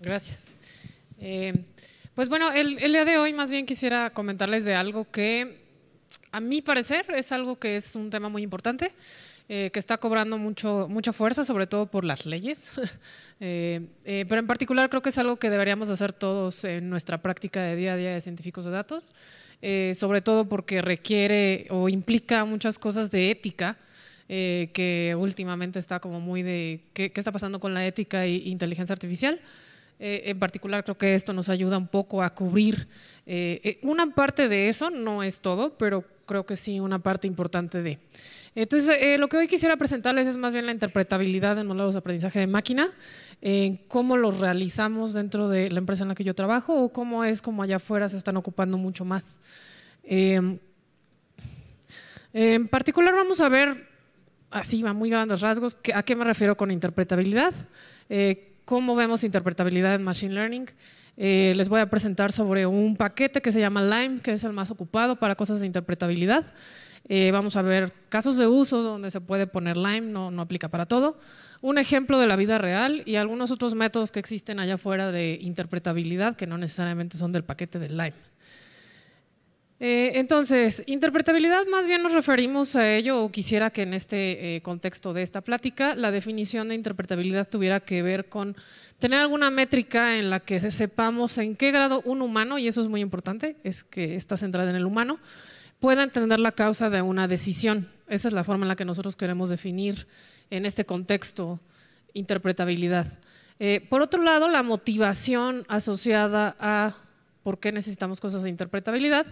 Gracias. Eh, pues bueno, el, día de hoy más bien quisiera comentarles de algo que a mi parecer es algo que es un tema muy importante, eh, que está cobrando mucho, mucha fuerza, sobre todo por las leyes, eh, pero en particular creo que es algo que deberíamos hacer todos en nuestra práctica de día a día de científicos de datos, sobre todo porque requiere o implica muchas cosas de ética, que últimamente está como muy de qué, qué está pasando con la ética e inteligencia artificial. Eh, en particular creo que esto nos ayuda un poco a cubrir eh, eh, una parte de eso, no es todo, pero creo que sí una parte importante de. Entonces, lo que hoy quisiera presentarles es más bien la interpretabilidad de modelos de aprendizaje de máquina, en cómo los realizamos dentro de la empresa en la que yo trabajo o cómo es como allá afuera se están ocupando mucho más. en particular vamos a ver, así a muy grandes rasgos, a qué me refiero con interpretabilidad cómo vemos interpretabilidad en Machine Learning. Eh, les voy a presentar sobre un paquete que se llama Lime, que es el más ocupado para cosas de interpretabilidad. Eh, vamos a ver casos de uso donde se puede poner Lime, no, no aplica para todo. Un ejemplo de la vida real y algunos otros métodos que existen allá afuera de interpretabilidad que no necesariamente son del paquete de Lime. Eh, entonces, interpretabilidad más bien nos referimos a ello, o quisiera que en este eh, contexto de esta plática la definición de interpretabilidad tuviera que ver con tener alguna métrica en la que sepamos en qué grado un humano, y eso es muy importante, es que está centrada en el humano, pueda entender la causa de una decisión. Esa es la forma en la que nosotros queremos definir en este contexto interpretabilidad. Eh, por otro lado, la motivación asociada a por qué necesitamos cosas de interpretabilidad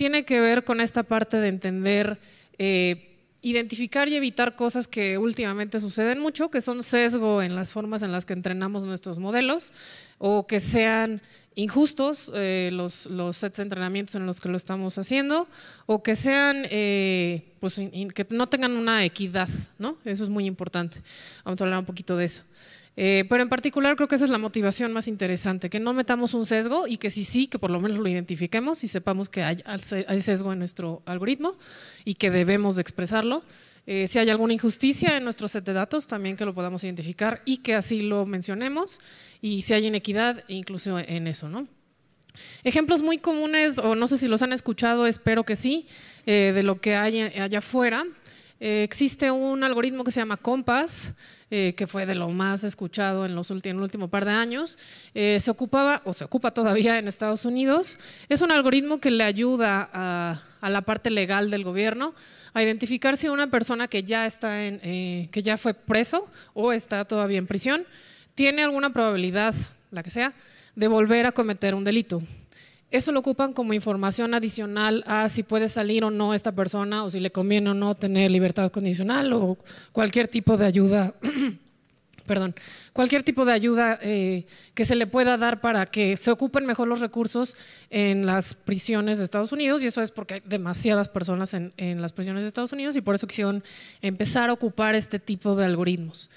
tiene que ver con esta parte de entender, eh, identificar y evitar cosas que últimamente suceden mucho, que son sesgo en las formas en las que entrenamos nuestros modelos o que sean injustos eh, los, sets de entrenamientos en los que lo estamos haciendo o que sean, eh, pues, que no tengan una equidad, ¿no? Eso es muy importante. Vamos a hablar un poquito de eso. Eh, pero en particular creo que esa es la motivación más interesante, que no metamos un sesgo y que si sí, que por lo menos lo identifiquemos y sepamos que hay, sesgo en nuestro algoritmo y que debemos de expresarlo. Eh, si hay alguna injusticia en nuestro set de datos, también que lo podamos identificar y que así lo mencionemos. Y si hay inequidad, incluso en eso, ¿no? Ejemplos muy comunes, o no sé si los han escuchado, espero que sí, eh, de lo que hay allá afuera. Existe un algoritmo que se llama Compass, eh, que fue de lo más escuchado en, los últimos, el último par de años, eh, se ocupaba o se ocupa todavía en Estados Unidos. Es un algoritmo que le ayuda a, la parte legal del gobierno a identificar si una persona que ya, está en, eh, que ya fue preso o está todavía en prisión tiene alguna probabilidad, la que sea, de volver a cometer un delito. Eso lo ocupan como información adicional a si puede salir o no esta persona o si le conviene o no tener libertad condicional o cualquier tipo de ayuda, perdón, cualquier tipo de ayuda eh, que se le pueda dar para que se ocupen mejor los recursos en las prisiones de Estados Unidos y eso es porque hay demasiadas personas en, en las prisiones de Estados Unidos y por eso quisieron empezar a ocupar este tipo de algoritmos.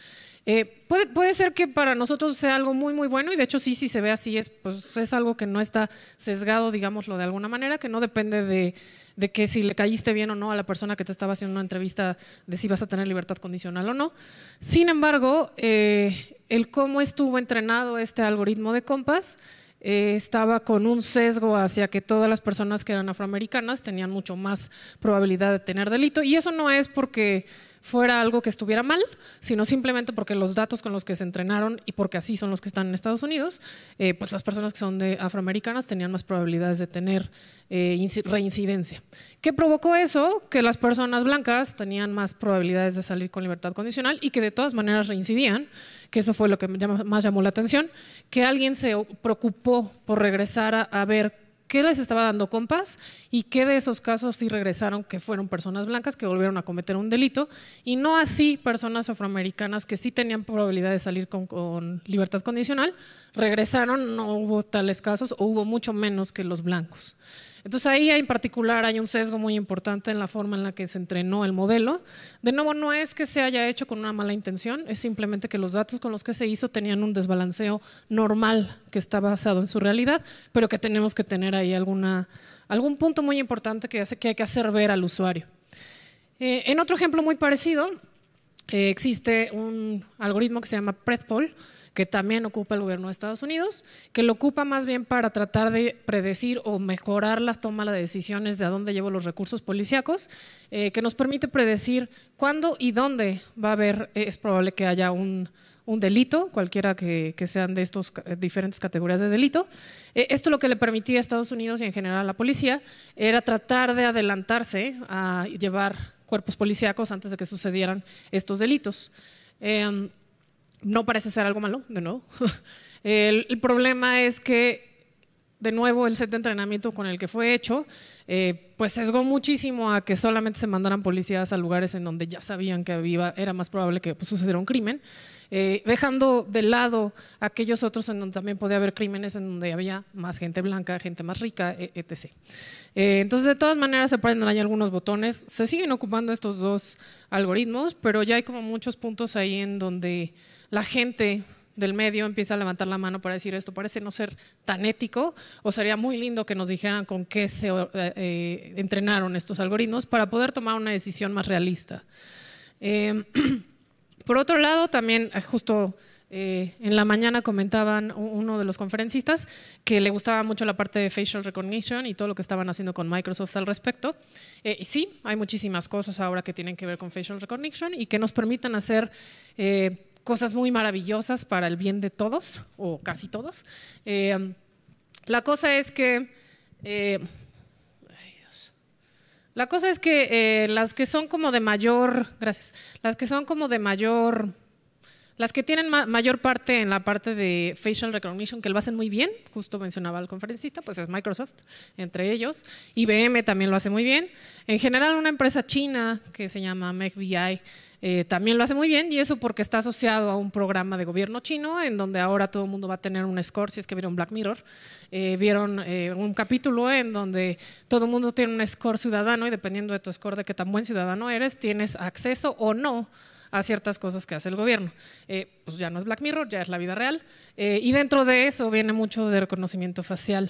Eh, puede, ser que para nosotros sea algo muy, muy bueno y de hecho sí, sí se ve así, es, pues, es algo que no está sesgado, digámoslo de alguna manera, que no depende de, de, que si le caíste bien o no a la persona que te estaba haciendo una entrevista de si vas a tener libertad condicional o no. Sin embargo, eh, el cómo estuvo entrenado este algoritmo de Compass eh, estaba con un sesgo hacia que todas las personas que eran afroamericanas tenían mucho más probabilidad de tener delito y eso no es porque fuera algo que estuviera mal, sino simplemente porque los datos con los que se entrenaron y porque así son los que están en Estados Unidos, eh, pues las personas que son de afroamericanas tenían más probabilidades de tener eh, reincidencia. ¿Qué provocó eso? Que las personas blancas tenían más probabilidades de salir con libertad condicional y que de todas maneras reincidían, que eso fue lo que más llamó la atención, que alguien se preocupó por regresar a, a ver qué les estaba dando compas y qué de esos casos sí regresaron que fueron personas blancas que volvieron a cometer un delito y no así personas afroamericanas que sí tenían probabilidad de salir con, con libertad condicional, regresaron, no hubo tales casos o hubo mucho menos que los blancos. Entonces ahí en particular hay un sesgo muy importante en la forma en la que se entrenó el modelo. De nuevo, no es que se haya hecho con una mala intención, es simplemente que los datos con los que se hizo tenían un desbalanceo normal que está basado en su realidad, pero que tenemos que tener ahí algún punto muy importante que, hace, que hay que hacer ver al usuario. Eh, en otro ejemplo muy parecido, eh, existe un algoritmo que se llama Predpol, que también ocupa el gobierno de Estados Unidos, que lo ocupa más bien para tratar de predecir o mejorar la toma de decisiones de a dónde llevo los recursos policíacos, eh, que nos permite predecir cuándo y dónde va a haber, es probable que haya un, delito, cualquiera que, sean de estas diferentes categorías de delito. Eh, esto lo que le permitía a Estados Unidos y en general a la policía era tratar de adelantarse a llevar cuerpos policíacos antes de que sucedieran estos delitos. Em, no parece ser algo malo, de nuevo. el, problema es que, de nuevo, el set de entrenamiento con el que fue hecho, eh, pues sesgó muchísimo a que solamente se mandaran policías a lugares en donde ya sabían que había, era más probable que pues, sucediera un crimen. Eh, dejando de lado aquellos otros en donde también podía haber crímenes, en donde había más gente blanca, gente más rica, e, etc. Eh, entonces, de todas maneras, se prenden ahí algunos botones. Se siguen ocupando estos dos algoritmos, pero ya hay como muchos puntos ahí en donde la gente del medio empieza a levantar la mano para decir esto parece no ser tan ético o sería muy lindo que nos dijeran con qué se eh, entrenaron estos algoritmos para poder tomar una decisión más realista. Por otro lado, también eh, justo eh, en la mañana comentaban uno de los conferencistas que le gustaba mucho la parte de facial recognition y todo lo que estaban haciendo con Microsoft al respecto. Eh, y sí, hay muchísimas cosas ahora que tienen que ver con facial recognition y que nos permitan hacer cosas muy maravillosas para el bien de todos, o casi todos. la cosa es que la cosa es que eh, las que son como de mayor, gracias, las que son como de mayor, las que tienen mayor parte en la parte de facial recognition, que lo hacen muy bien, justo mencionaba el conferencista, pues es Microsoft, entre ellos. IBM también lo hace muy bien. En general, una empresa china que se llama MechVI eh, también lo hace muy bien y eso porque está asociado a un programa de gobierno chino en donde ahora todo el mundo va a tener un score, si es que vieron Black Mirror, eh, vieron eh, un capítulo en donde todo el mundo tiene un score ciudadano y dependiendo de tu score de qué tan buen ciudadano eres, tienes acceso o no a ciertas cosas que hace el gobierno. pues ya no es Black Mirror, ya es la vida real. y dentro de eso viene mucho de reconocimiento facial.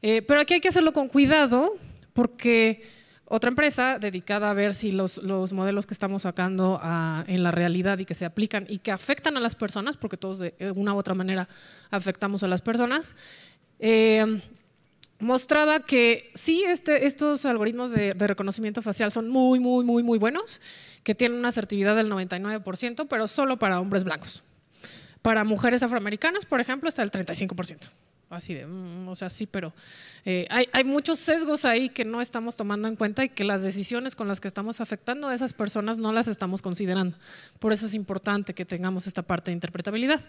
pero aquí hay que hacerlo con cuidado porque otra empresa dedicada a ver si los, modelos que estamos sacando ah, en la realidad y que se aplican y que afectan a las personas, porque todos de una u otra manera afectamos a las personas, eh, mostraba que sí, este, estos algoritmos de, reconocimiento facial son muy, muy, muy, muy buenos, que tienen una asertividad del 99%, pero solo para hombres blancos. Para mujeres afroamericanas, por ejemplo, está el 35% así de, mm, o sea, sí, pero eh, hay, hay, muchos sesgos ahí que no estamos tomando en cuenta y que las decisiones con las que estamos afectando a esas personas no las estamos considerando. Por eso es importante que tengamos esta parte de interpretabilidad.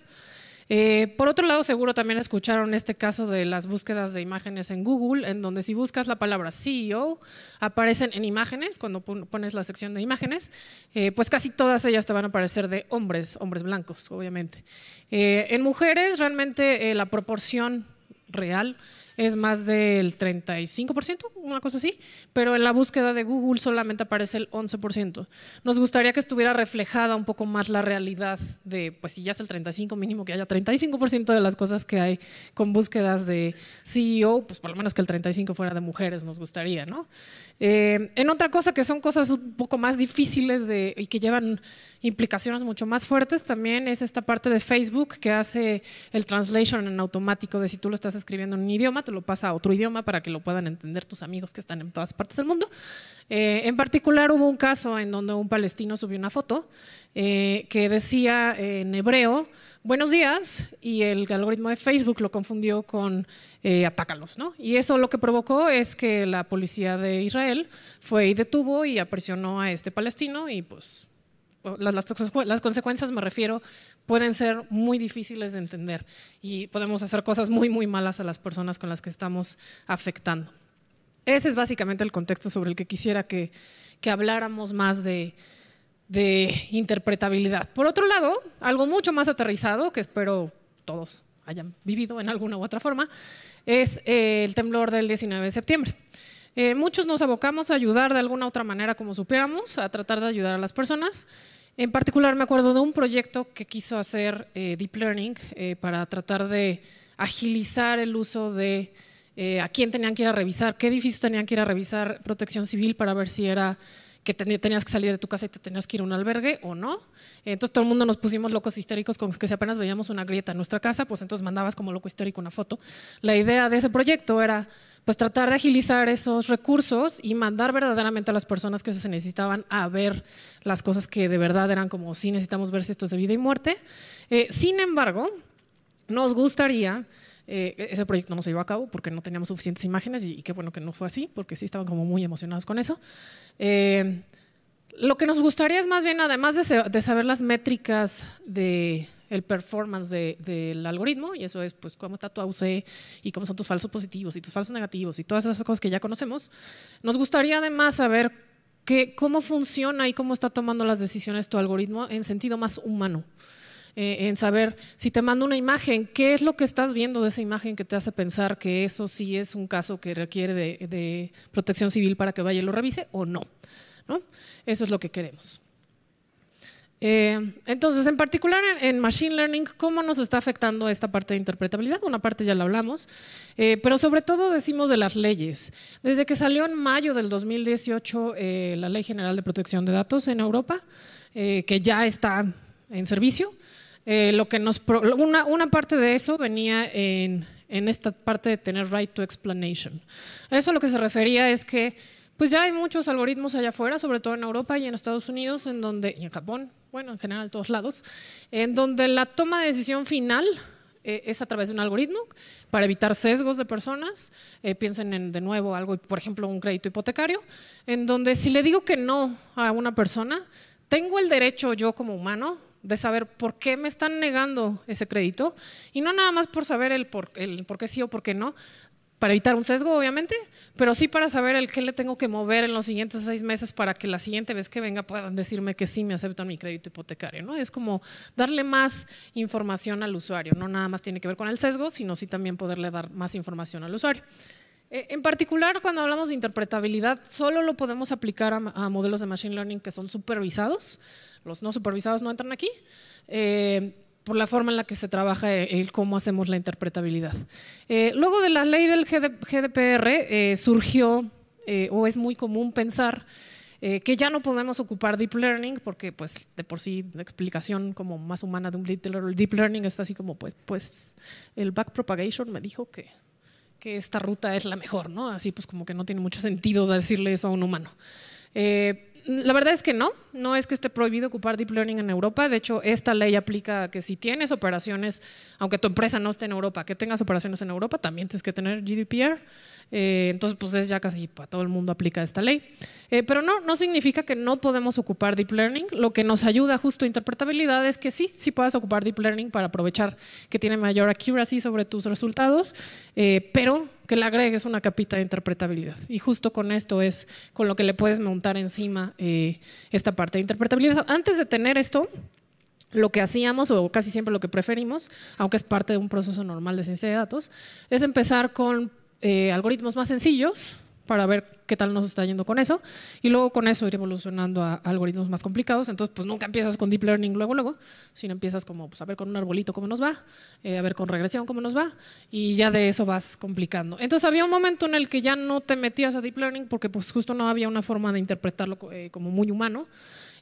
Eh, por otro lado, seguro también escucharon este caso de las búsquedas de imágenes en Google, en donde si buscas la palabra CEO, aparecen en imágenes, cuando pones la sección de imágenes, eh, pues casi todas ellas te van a aparecer de hombres, hombres blancos, obviamente. Eh, en mujeres, realmente la proporción real es más del 35%, una cosa así, pero en la búsqueda de Google solamente aparece el 11%. Nos gustaría que estuviera reflejada un poco más la realidad de, pues si ya es el 35 mínimo, que haya 35% de las cosas que hay con búsquedas de CEO, pues por lo menos que el 35 fuera de mujeres nos gustaría, ¿no? Eh, en otra cosa que son cosas un poco más difíciles de, y que llevan implicaciones mucho más fuertes también es esta parte de Facebook que hace el translation en automático de si tú lo estás escribiendo en un idioma, te lo pasa a otro idioma para que lo puedan entender tus amigos que están en todas partes del mundo. Eh, en particular hubo un caso en donde un palestino subió una foto eh, que decía en hebreo, buenos días, y el algoritmo de Facebook lo confundió con eh, atácalos, ¿no? Y eso lo que provocó es que la policía de Israel fue y detuvo y aprisionó a este palestino y pues las, las, consecuencias, me refiero, pueden ser muy difíciles de entender y podemos hacer cosas muy, muy malas a las personas con las que estamos afectando. Ese es básicamente el contexto sobre el que quisiera que, que habláramos más de, de interpretabilidad. Por otro lado, algo mucho más aterrizado, que espero todos hayan vivido en alguna u otra forma, es eh, el temblor del 19 de septiembre. Eh, muchos nos abocamos a ayudar de alguna u otra manera como supiéramos, a tratar de ayudar a las personas. En particular me acuerdo de un proyecto que quiso hacer eh, Deep Learning para tratar de agilizar el uso de a quién tenían que ir a revisar, qué edificios tenían que ir a revisar protección civil para ver si era que tenías que salir de tu casa y te tenías que ir a un albergue o no. Entonces todo el mundo nos pusimos locos histéricos con que si apenas veíamos una grieta en nuestra casa, pues entonces mandabas como loco histérico una foto. La idea de ese proyecto era pues tratar de agilizar esos recursos y mandar verdaderamente a las personas que se necesitaban a ver las cosas que de verdad eran como si necesitamos ver si esto es de vida y muerte. Eh, sin embargo, nos gustaría eh, ese proyecto no se llevó a cabo porque no teníamos suficientes imágenes y, qué bueno que no fue así, porque sí estaban como muy emocionados con eso. Eh, lo que nos gustaría es más bien, además de, saber las métricas de el performance del algoritmo, y eso es pues cómo está tu AUC y cómo son tus falsos positivos y tus falsos negativos y todas esas cosas que ya conocemos, nos gustaría además saber que, cómo funciona y cómo está tomando las decisiones tu algoritmo en sentido más humano. Eh, en saber si te mando una imagen, qué es lo que estás viendo de esa imagen que te hace pensar que eso sí es un caso que requiere de, protección civil para que vaya y lo revise o no. ¿no? Eso es lo que queremos. Eh, entonces, en particular en, Machine Learning, ¿cómo nos está afectando esta parte de interpretabilidad? Una parte ya la hablamos, eh, pero sobre todo decimos de las leyes. Desde que salió en mayo del 2018 la Ley General de Protección de Datos en Europa, que ya está en servicio, eh, lo que nos una, una, parte de eso venía en, en, esta parte de tener right to explanation. eso lo que se refería es que pues ya hay muchos algoritmos allá afuera, sobre todo en Europa y en Estados Unidos, en donde, y en Japón, bueno, en general en todos lados, en donde la toma de decisión final eh, es a través de un algoritmo para evitar sesgos de personas. Eh, piensen en, de nuevo, algo, por ejemplo, un crédito hipotecario, en donde si le digo que no a una persona, tengo el derecho yo como humano de saber por qué me están negando ese crédito y no nada más por saber el por, el por qué sí o por qué no, para evitar un sesgo, obviamente, pero sí para saber el qué le tengo que mover en los siguientes seis meses para que la siguiente vez que venga puedan decirme que sí me aceptan mi crédito hipotecario. ¿no? Es como darle más información al usuario, no nada más tiene que ver con el sesgo, sino sí también poderle dar más información al usuario. Eh, en particular, cuando hablamos de interpretabilidad, solo lo podemos aplicar a modelos de Machine Learning que son supervisados los no supervisados no entran aquí, eh, por la forma en la que se trabaja el, cómo hacemos la interpretabilidad. Eh, luego de la ley del GDPR eh, surgió, o es muy común pensar, que ya no podemos ocupar deep learning porque pues de por sí la explicación como más humana de un deep learning está así como pues, pues el backpropagation me dijo que, que esta ruta es la mejor, ¿no? Así pues como que no tiene mucho sentido decirle eso a un humano. La verdad es que no, no es que esté prohibido ocupar Deep Learning en Europa. De hecho, esta ley aplica que si tienes operaciones, aunque tu empresa no esté en Europa, que tengas operaciones en Europa, también tienes que tener GDPR. Eh, entonces, pues es ya casi para todo el mundo aplica esta ley. Eh, pero no, no significa que no podemos ocupar Deep Learning. Lo que nos ayuda justo a interpretabilidad es que sí, sí puedas ocupar Deep Learning para aprovechar que tiene mayor accuracy sobre tus resultados, eh, pero que le agregues una capita de interpretabilidad. Y justo con esto es con lo que le puedes montar encima esta parte de interpretabilidad. Antes de tener esto, lo que hacíamos, o casi siempre lo que preferimos, aunque es parte de un proceso normal de ciencia de datos, es empezar con eh, algoritmos más sencillos para ver qué tal nos está yendo con eso y luego con eso ir evolucionando a, algoritmos más complicados. Entonces, pues nunca empiezas con deep learning luego, luego, sino empiezas como pues, a ver con un arbolito cómo nos va, eh, a ver con regresión cómo nos va y ya de eso vas complicando. Entonces, había un momento en el que ya no te metías a deep learning porque pues justo no había una forma de interpretarlo eh, como muy humano.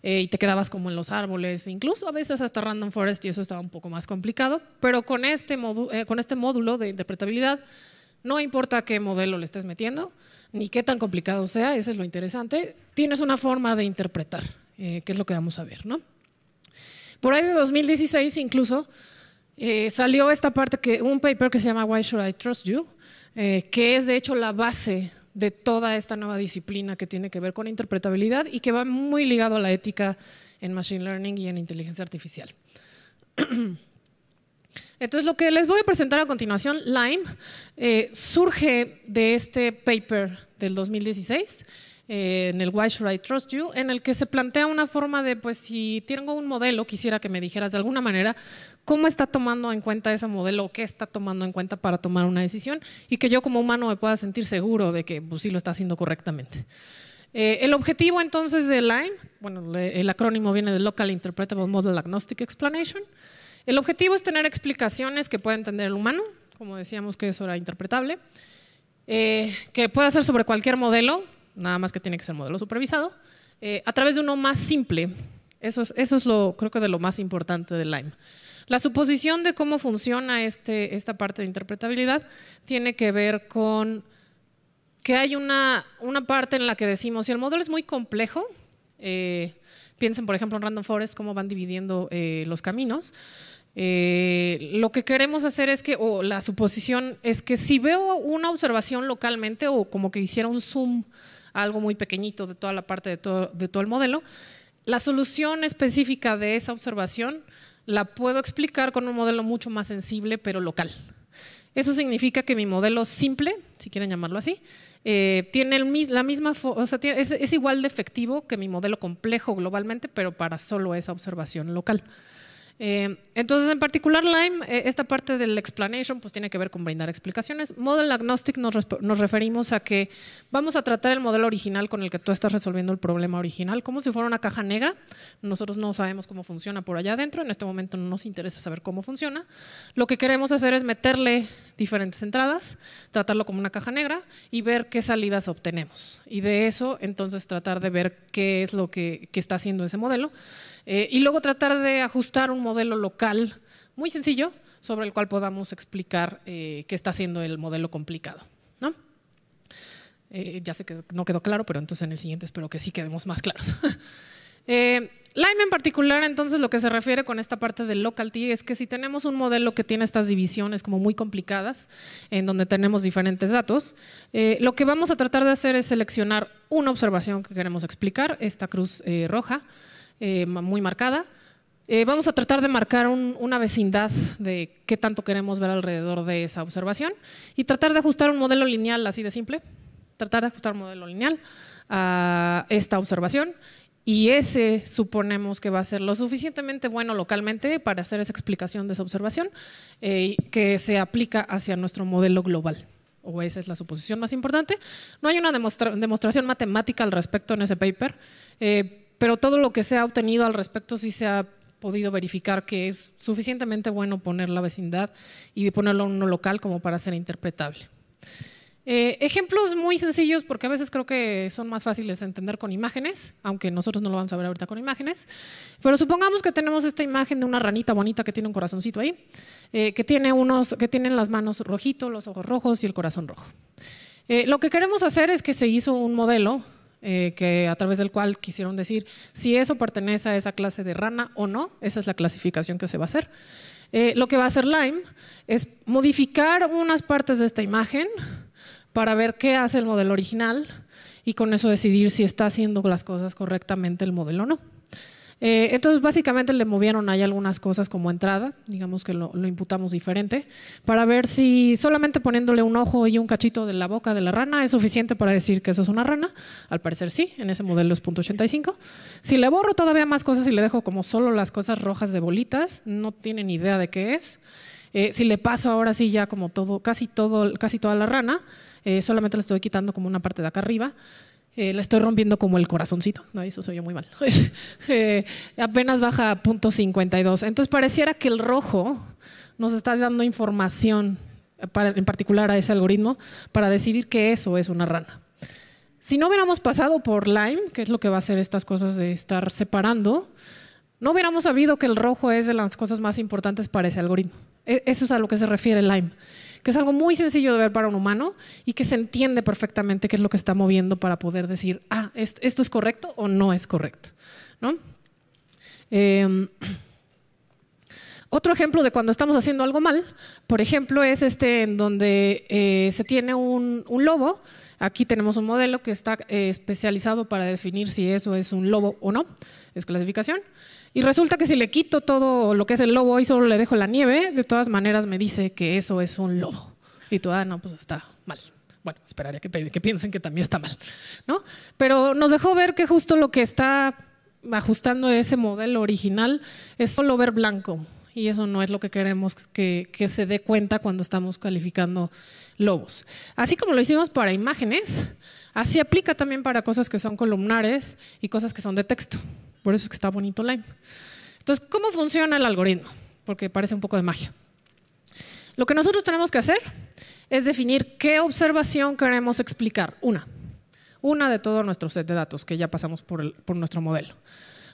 y te quedabas como en los árboles, incluso a veces hasta random forest y eso estaba un poco más complicado, pero con este, con este módulo de interpretabilidad no importa qué modelo le estés metiendo, ni qué tan complicado sea, eso es lo interesante, tienes una forma de interpretar, eh, que es lo que vamos a ver. ¿no? Por ahí de 2016 incluso eh, salió esta parte, que un paper que se llama Why Should I Trust You, eh, que es de hecho la base de toda esta nueva disciplina que tiene que ver con interpretabilidad y que va muy ligado a la ética en Machine Learning y en inteligencia artificial. Entonces, lo que les voy a presentar a continuación, Lime, eh, surge de este paper del 2016, eh, en el Why Should I Trust You, en el que se plantea una forma de, pues, si tengo un modelo, quisiera que me dijeras de alguna manera cómo está tomando en cuenta ese modelo o qué está tomando en cuenta para tomar una decisión y que yo como humano me pueda sentir seguro de que pues, sí lo está haciendo correctamente. Eh, el objetivo entonces de Lime, bueno, el acrónimo viene de Local Interpretable Model Agnostic Explanation, el objetivo es tener explicaciones que pueda entender el humano, como decíamos que eso era interpretable, eh, que pueda ser sobre cualquier modelo, nada más que tiene que ser modelo supervisado, eh, a través de uno más simple. Eso es, eso es lo, creo que de lo más importante de Lime. La suposición de cómo funciona este, esta parte de interpretabilidad tiene que ver con que hay una, una parte en la que decimos, si el modelo es muy complejo, eh, piensen por ejemplo en Random Forest, cómo van dividiendo los caminos, eh, lo que queremos hacer es que, o la suposición es que si veo una observación localmente o como que hiciera un zoom algo muy pequeñito de toda la parte de todo, de todo el modelo, la solución específica de esa observación la puedo explicar con un modelo mucho más sensible, pero local. Eso significa que mi modelo simple, si quieren llamarlo así, eh, tiene la misma, o sea, es igual de efectivo que mi modelo complejo globalmente, pero para solo esa observación local. Eh, entonces, en particular, Lime, eh, esta parte del explanation, pues tiene que ver con brindar explicaciones. Model agnostic nos, nos, referimos a que vamos a tratar el modelo original con el que tú estás resolviendo el problema original, como si fuera una caja negra. Nosotros no sabemos cómo funciona por allá adentro, en este momento no nos interesa saber cómo funciona. Lo que queremos hacer es meterle diferentes entradas, tratarlo como una caja negra y ver qué salidas obtenemos. Y de eso, entonces, tratar de ver qué es lo que, que está haciendo ese modelo. Eh, y luego tratar de ajustar un modelo local muy sencillo sobre el cual podamos explicar eh, qué está haciendo el modelo complicado. ¿no? Eh, ya sé que no quedó claro, pero entonces en el siguiente espero que sí quedemos más claros. Lime en particular, entonces, lo que se refiere con esta parte del locality es que si tenemos un modelo que tiene estas divisiones como muy complicadas, en donde tenemos diferentes datos, lo que vamos a tratar de hacer es seleccionar una observación que queremos explicar, esta cruz roja, eh, muy marcada. Eh, vamos a tratar de marcar una vecindad de qué tanto queremos ver alrededor de esa observación y tratar de ajustar un modelo lineal así de simple, tratar de ajustar un modelo lineal a esta observación y ese suponemos que va a ser lo suficientemente bueno localmente para hacer esa explicación de esa observación eh, que se aplica hacia nuestro modelo global. O esa es la suposición más importante. No hay una demostración matemática al respecto en ese paper pero todo lo que se ha obtenido al respecto sí se ha podido verificar que es suficientemente bueno poner la vecindad y ponerlo en uno local como para ser interpretable. Eh, ejemplos muy sencillos, porque a veces creo que son más fáciles de entender con imágenes, aunque nosotros no lo vamos a ver ahorita con imágenes. Pero supongamos que tenemos esta imagen de una ranita bonita que tiene un corazoncito ahí, eh, que tiene unos, que tienen las manos rojitos, los ojos rojos y el corazón rojo. Eh, lo que queremos hacer es que se hizo un modelo eh, que a través del cual quisieron decir si eso pertenece a esa clase de rana o no. Esa es la clasificación que se va a hacer. Eh, lo que va a hacer Lime es modificar unas partes de esta imagen para ver qué hace el modelo original y con eso decidir si está haciendo las cosas correctamente el modelo o no. Eh, entonces, básicamente le movieron ahí algunas cosas como entrada, digamos que lo, imputamos diferente, para ver si solamente poniéndole un ojo y un cachito de la boca de la rana es suficiente para decir que eso es una rana. Al parecer sí, en ese modelo es .85. Si le borro todavía más cosas y le dejo como solo las cosas rojas de bolitas, no tienen idea de qué es. Eh, si le paso ahora sí ya como todo, casi todo, casi toda la rana, eh, solamente le estoy quitando como una parte de acá arriba, eh, le estoy rompiendo como el corazoncito. No, eso soy yo muy mal. Eh, apenas baja a punto 52. Entonces pareciera que el rojo nos está dando información, en particular a ese algoritmo, para decidir que eso es una rana. Si no hubiéramos pasado por Lime, que es lo que va a hacer estas cosas de estar separando, no hubiéramos sabido que el rojo es de las cosas más importantes para ese algoritmo. E, eso es a lo que se refiere Lime que es algo muy sencillo de ver para un humano y que se entiende perfectamente qué es lo que está moviendo para poder decir, ah, esto, es correcto o no es correcto. Em, otro ejemplo de cuando estamos haciendo algo mal, por ejemplo, es este en donde eh, se tiene un, lobo. Aquí tenemos un modelo que está eh, especializado para definir si eso es un lobo o no, es clasificación. Y resulta que si le quito todo lo que es el lobo y solo le dejo la nieve, de todas maneras me dice que eso es un lobo. Y tú, ah, no, pues está mal. Bueno, esperaría que, piensen que también está mal, ¿no? Pero nos dejó ver que justo lo que está ajustando ese modelo original es solo ver blanco. Y eso no es lo que queremos que, que se dé cuenta cuando estamos calificando lobos. Así como lo hicimos para imágenes, así aplica también para cosas que son columnares y cosas que son de texto. Por eso es que está bonito Lime. Entonces, ¿cómo funciona el algoritmo? Porque parece un poco de magia. Lo que nosotros tenemos que hacer es definir qué observación queremos explicar. Una. una de todo nuestro set de datos que ya pasamos por, por nuestro modelo.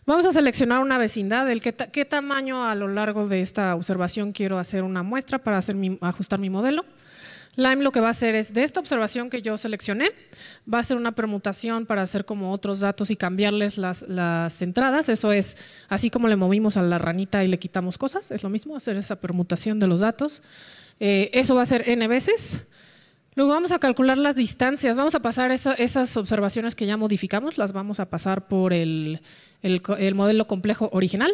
Vamos a seleccionar una vecindad, el qué, qué, tamaño a lo largo de esta observación quiero hacer una muestra para hacer mi, ajustar mi modelo. Lime lo que va a hacer es, de esta observación que yo seleccioné, va a hacer una permutación para hacer como otros datos y cambiarles las, entradas. Eso es, así como le movimos a la ranita y le quitamos cosas, es lo mismo, hacer esa permutación de los datos. Eh, eso va a ser n veces. Luego vamos a calcular las distancias, vamos a pasar esa, esas observaciones que ya modificamos, las vamos a pasar por el, el, el, modelo complejo original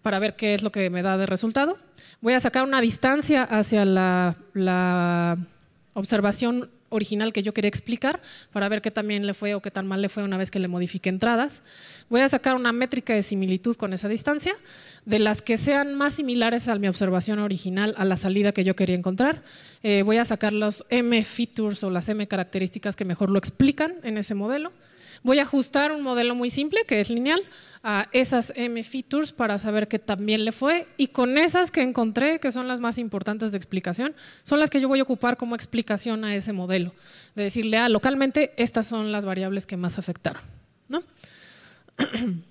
para ver qué es lo que me da de resultado. Voy a sacar una distancia hacia la observación original que yo quería explicar para ver qué tan bien le fue o qué tan mal le fue una vez que le modifique entradas. Voy a sacar una métrica de similitud con esa distancia, de las que sean más similares a mi observación original, a la salida que yo quería encontrar. Eh, voy a sacar los M features o las M características que mejor lo explican en ese modelo. Voy a ajustar un modelo muy simple, que es lineal, a esas M features para saber qué también le fue. Y con esas que encontré, que son las más importantes de explicación, son las que yo voy a ocupar como explicación a ese modelo. De decirle, ah, localmente estas son las variables que más afectaron. ¿no?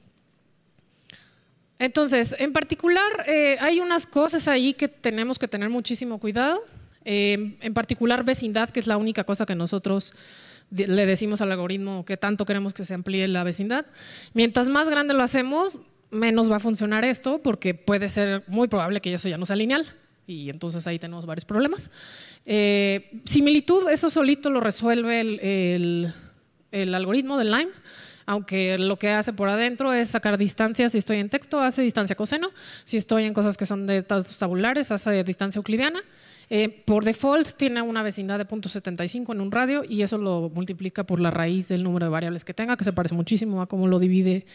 Entonces, en particular, eh, hay unas cosas ahí que tenemos que tener muchísimo cuidado. Eh, en particular, vecindad, que es la única cosa que nosotros le decimos al algoritmo que tanto queremos que se amplíe la vecindad. Mientras más grande lo hacemos, menos va a funcionar esto, porque puede ser muy probable que eso ya no sea lineal. Y entonces ahí tenemos varios problemas. Eh, similitud, eso solito lo resuelve el, el, algoritmo del Lime aunque lo que hace por adentro es sacar distancias. Si estoy en texto, hace distancia coseno. Si estoy en cosas que son de datos tabulares, hace distancia euclidiana. Eh, por default tiene una vecindad de 0.75 en un radio y eso lo multiplica por la raíz del número de variables que tenga, que se parece muchísimo a cómo lo divide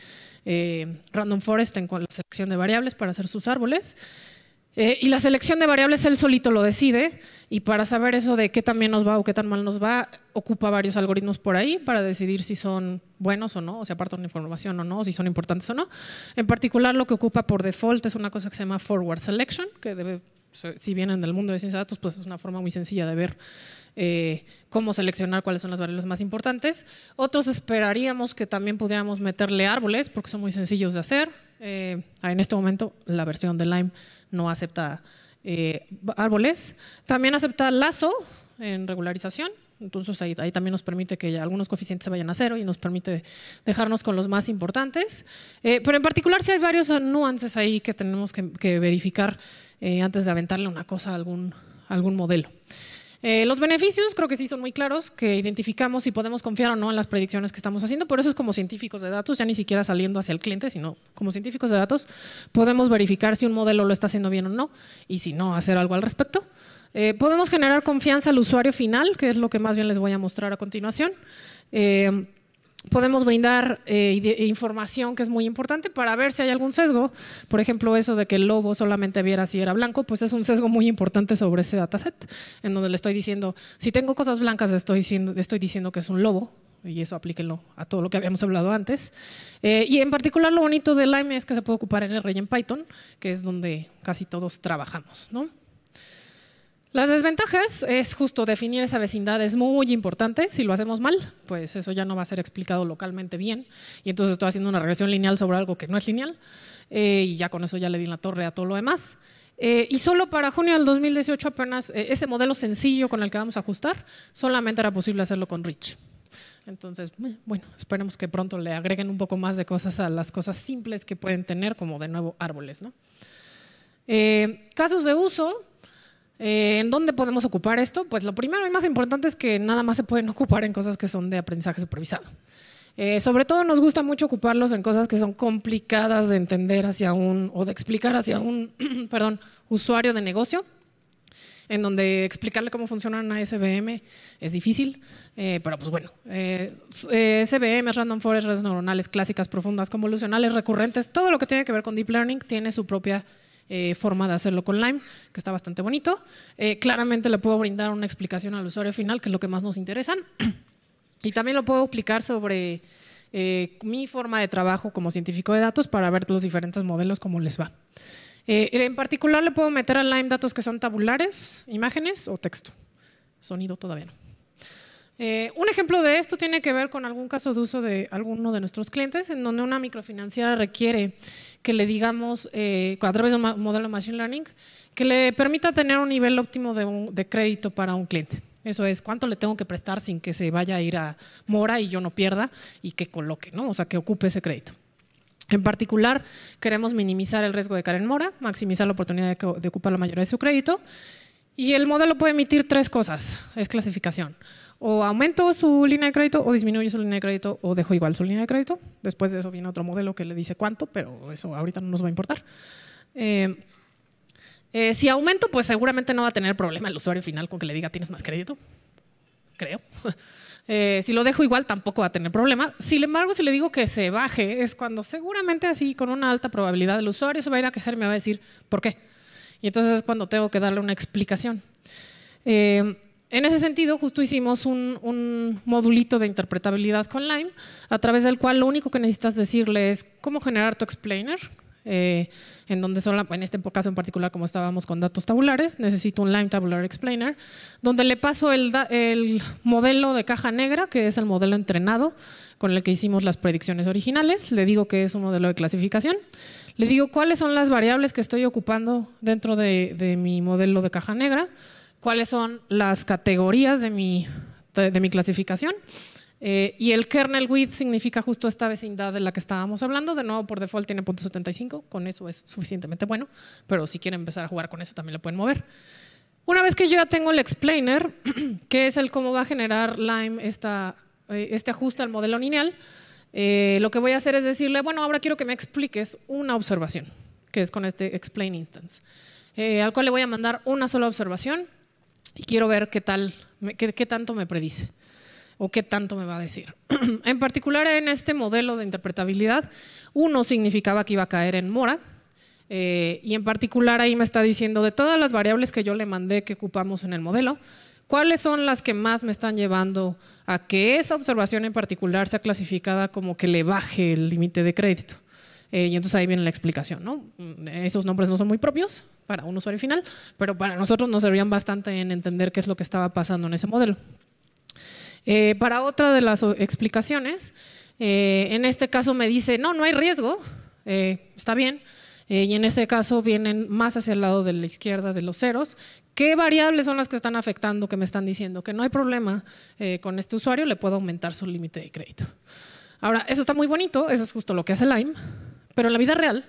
eh, Random Forest en la selección de variables para hacer sus árboles. Eh, y la selección de variables él solito lo decide y para saber eso de qué tan bien nos va o qué tan mal nos va, ocupa varios algoritmos por ahí para decidir si son buenos o no, o si apartan información o no, si son importantes o no. En particular lo que ocupa por default es una cosa que se llama forward selection, que debe si vienen del mundo de ciencia de datos, pues es una forma muy sencilla de ver eh, cómo seleccionar cuáles son las variables más importantes. Otros esperaríamos que también pudiéramos meterle árboles, porque son muy sencillos de hacer. Eh, en este momento la versión de Lime no acepta eh, árboles. También acepta lazo en regularización, entonces ahí, también nos permite que algunos coeficientes vayan a cero y nos permite dejarnos con los más importantes. pero en particular si hay varios nuances ahí que tenemos que verificar eh, antes de aventarle una cosa a algún, algún modelo. Eh, los beneficios creo que sí son muy claros, que identificamos si podemos confiar o no en las predicciones que estamos haciendo, por eso es como científicos de datos, ya ni siquiera saliendo hacia el cliente, sino como científicos de datos, podemos verificar si un modelo lo está haciendo bien o no y si no, hacer algo al respecto. Eh, podemos generar confianza al usuario final, que es lo que más bien les voy a mostrar a continuación podemos brindar eh, información que es muy importante para ver si hay algún sesgo. Por ejemplo, eso de que el lobo solamente viera si era blanco, pues es un sesgo muy importante sobre ese dataset, en donde le estoy diciendo, si tengo cosas blancas, estoy diciendo, estoy diciendo que es un lobo, y eso aplíquenlo a todo lo que habíamos hablado antes. Eh, y en particular lo bonito de Lime es que se puede ocupar en R y en Python, que es donde casi todos trabajamos. ¿no? Las desventajas es justo definir esa vecindad, es muy importante. Si lo hacemos mal, pues eso ya no va a ser explicado localmente bien. Y entonces estoy haciendo una regresión lineal sobre algo que no es lineal. Eh, y ya con eso ya le di la torre a todo lo demás. Eh, y solo para junio del 2018 apenas eh, ese modelo sencillo con el que vamos a ajustar, solamente era posible hacerlo con Rich. Entonces, bueno, esperemos que pronto le agreguen un poco más de cosas a las cosas simples que pueden tener, como de nuevo árboles. ¿no? casos de uso, eh, ¿En dónde podemos ocupar esto? Pues lo primero y más importante es que nada más se pueden ocupar en cosas que son de aprendizaje supervisado. Eh, sobre todo nos gusta mucho ocuparlos en cosas que son complicadas de entender hacia un o de explicar hacia un perdón, usuario de negocio, en donde explicarle cómo funciona una SVM es difícil, eh, pero pues bueno, SVM, Random Forest, redes neuronales clásicas, profundas, convolucionales, recurrentes, todo lo que tiene que ver con Deep Learning tiene su propia eh, forma de hacerlo con Lime, que está bastante bonito. Eh, claramente le puedo brindar una explicación al usuario final, que es lo que más nos interesa. y también lo puedo aplicar sobre eh, mi forma de trabajo como científico de datos para ver los diferentes modelos cómo les va. en particular le puedo meter al Lime datos que son tabulares, imágenes o texto. Sonido todavía no. Eh, un ejemplo de esto tiene que ver con algún caso de uso de alguno de nuestros clientes, en donde una microfinanciera requiere que le digamos, eh, a través de un modelo de Machine Learning, que le permita tener un nivel óptimo de, de crédito para un cliente. Eso es, cuánto le tengo que prestar sin que se vaya a ir a mora y yo no pierda y que coloque, ¿no? O sea, que ocupe ese crédito. En particular, queremos minimizar el riesgo de caer en mora, maximizar la oportunidad de, ocupar la mayoría de su crédito. Y el modelo puede emitir tres cosas, es clasificación. O aumento su línea de crédito, o disminuyo su línea de crédito, o dejo igual su línea de crédito. Después de eso viene otro modelo que le dice cuánto, pero eso ahorita no nos va a importar. Eh, eh, si aumento, pues seguramente no va a tener problema el usuario final con que le diga tienes más crédito. Creo. Eh, si lo dejo igual, tampoco va a tener problema. Sin embargo, si le digo que se baje, es cuando seguramente así, con una alta probabilidad, el usuario se va a ir a quejar y va a decir por qué. Y entonces es cuando tengo que darle una explicación. Eh, en ese sentido, justo hicimos un, modulito de interpretabilidad con Lime, a través del cual lo único que necesitas decirle es cómo generar tu explainer, eh, en donde son, en este caso en particular, como estábamos con datos tabulares, necesito un Lime Tabular Explainer, donde le paso el, el modelo de caja negra, que es el modelo entrenado con el que hicimos las predicciones originales, le digo que es un modelo de clasificación, le digo cuáles son las variables que estoy ocupando dentro de, de mi modelo de caja negra, cuáles son las categorías de mi, de mi clasificación eh, y el kernel width significa justo esta vecindad de la que estábamos hablando. De nuevo, por default tiene .75, con eso es suficientemente bueno, pero si quieren empezar a jugar con eso también lo pueden mover. Una vez que yo ya tengo el explainer, que es el cómo va a generar Lime esta, eh, este ajuste al modelo lineal, eh, lo que voy a hacer es decirle, bueno, ahora quiero que me expliques una observación, que es con este explain instance, al cual le voy a mandar una sola observación y quiero ver qué tal, qué tanto me predice o qué tanto me va a decir. en particular en este modelo de interpretabilidad, uno significaba que iba a caer en mora, eh, y en particular ahí me está diciendo de todas las variables que yo le mandé que ocupamos en el modelo, cuáles son las que más me están llevando a que esa observación en particular sea clasificada como que le baje el límite de crédito. Eh, y entonces ahí viene la explicación. Esos nombres no son muy propios para un usuario final, pero para nosotros nos servían bastante en entender qué es lo que estaba pasando en ese modelo. Eh, para otra de las explicaciones, eh, en este caso me dice, no, no hay riesgo, está bien, y en este caso vienen más hacia el lado de la izquierda de los ceros. ¿Qué variables son las que están afectando, que me están diciendo que no hay problema con este usuario, le puedo aumentar su límite de crédito? Ahora, eso está muy bonito, eso es justo lo que hace Lime, pero en la vida real,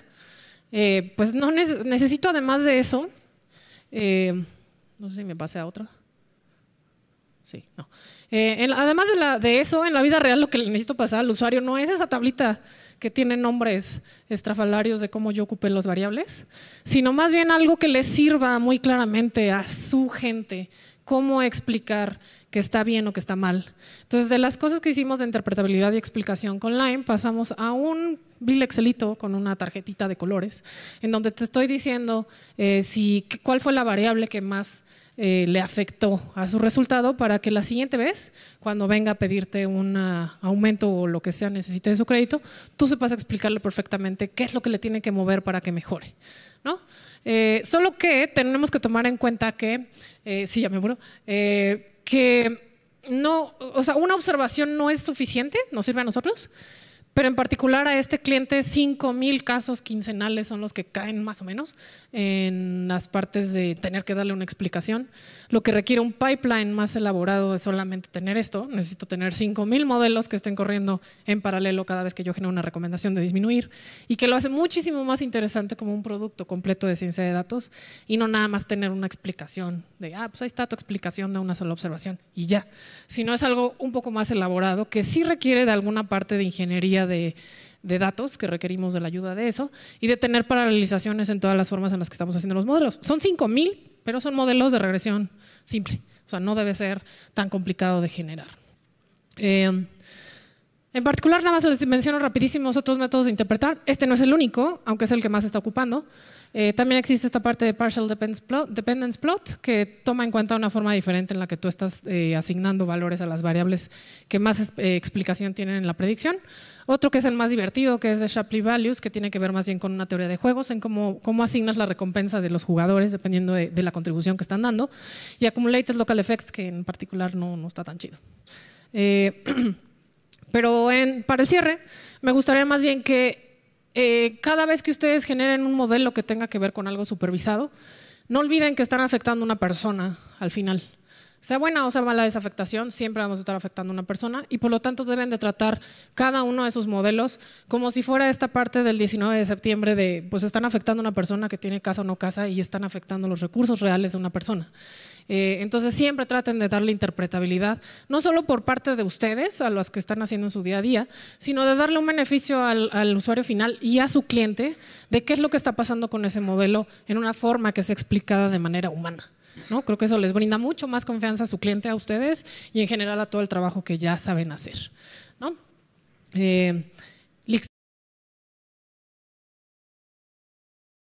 pues no necesito además de eso, no sé si me pase a otra. Sí, no. Eh, además de, eso, en la vida real lo que le necesito pasar al usuario no es esa tablita que tiene nombres estrafalarios de cómo yo ocupé las variables, sino más bien algo que le sirva muy claramente a su gente cómo explicar que está bien o que está mal. Entonces, de las cosas que hicimos de interpretabilidad y explicación con Lime, pasamos a un bill Excelito con una tarjetita de colores, en donde te estoy diciendo eh, si, cuál fue la variable que más eh, le afectó a su resultado para que la siguiente vez, cuando venga a pedirte un aumento o lo que sea necesite de su crédito, tú sepas explicarle perfectamente qué es lo que le tiene que mover para que mejore. ¿no? Eh, solo que tenemos que tomar en cuenta que, sí, ya me aburro, que no, o sea, una observación no es suficiente, nos sirve a nosotros, pero en particular a este cliente, 5.000 casos quincenales son los que caen más o menos en las partes de tener que darle una explicación, lo que requiere un pipeline más elaborado de solamente tener esto. Necesito tener 5.000 modelos que estén corriendo en paralelo cada vez que yo genero una recomendación de disminuir y que lo hace muchísimo más interesante como un producto completo de ciencia de datos y no nada más tener una explicación de, ah, pues ahí está tu explicación de una sola observación y ya, sino es algo un poco más elaborado que sí requiere de alguna parte de ingeniería de de datos que requerimos de la ayuda de eso y de tener paralelizaciones en todas las formas en las que estamos haciendo los modelos. Son 5000, pero son modelos de regresión simple, o sea, no debe ser tan complicado de generar. Eh, En particular, nada más les menciono rapidísimos otros métodos de interpretar. Este no es el único, aunque es el que más está ocupando. Eh, también existe esta parte de Partial Dependence Plot, que toma en cuenta una forma diferente en la que tú estás eh, asignando valores a las variables que más explicación tienen en la predicción. Otro que es el más divertido, que es de Shapley Values, que tiene que ver más bien con una teoría de juegos, en cómo, cómo asignas la recompensa de los jugadores dependiendo de, la contribución que están dando. Y Accumulated Local Effects, que en particular no, no está tan chido. pero en, para el cierre, me gustaría más bien que eh, cada vez que ustedes generen un modelo que tenga que ver con algo supervisado, no olviden que están afectando a una persona al final. Sea buena o sea mala esa afectación, siempre vamos a estar afectando a una persona y por lo tanto deben de tratar cada uno de sus modelos como si fuera esta parte del 19 de septiembre de, pues están afectando a una persona que tiene casa o no casa y están afectando los recursos reales de una persona. Eh, entonces siempre traten de darle interpretabilidad, no solo por parte de ustedes, a los que están haciendo en su día a día, sino de darle un beneficio al, usuario final y a su cliente de qué es lo que está pasando con ese modelo en una forma que sea explicada de manera humana. ¿No? Creo que eso les brinda mucho más confianza a su cliente, a ustedes y en general a todo el trabajo que ya saben hacer. ¿no? Eh,